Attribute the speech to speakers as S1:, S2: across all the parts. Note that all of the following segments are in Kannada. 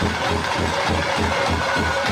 S1: Thank you.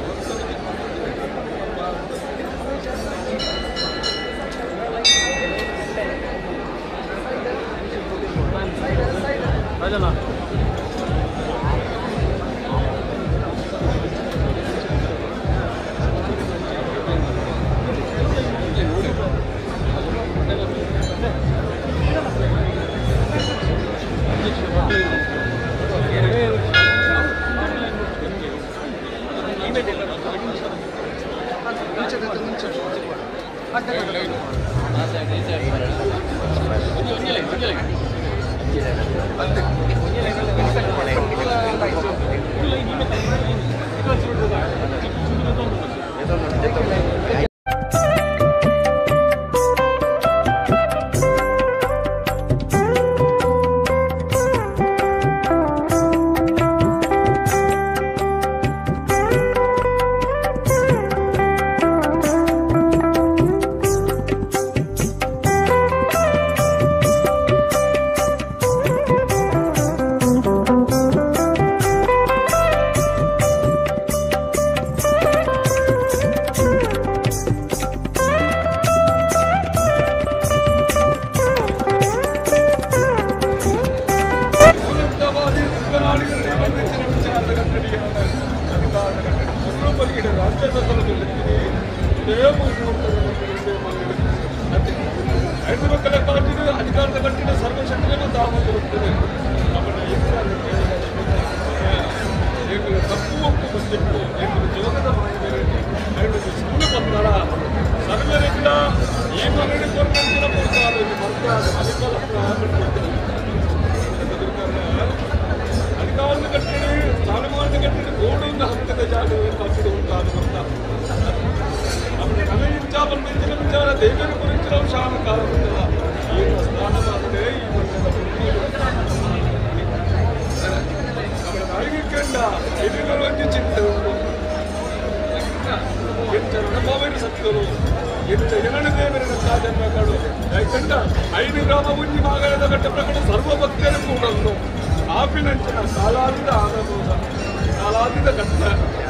S1: ആദ്യത കണ്ട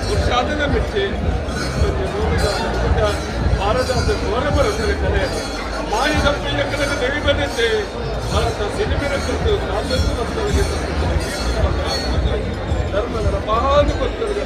S1: പുരുഷാദിനെ വെച്ച് ಭಾರತದ ಹೊರಬರುತ್ತದೆ ಕಡೆ ಮಾಡಿದ ಕಡೆ ರವಿ ಬಂದಂತೆ ಭಾರತ ಸಿನಿಮಿನ ಕುರಿತು ಸಾಕಷ್ಟು ಭಕ್ತರಿಗೆ ಧರ್ಮದ ಬಾದು ಭಕ್ತರಿಗೆ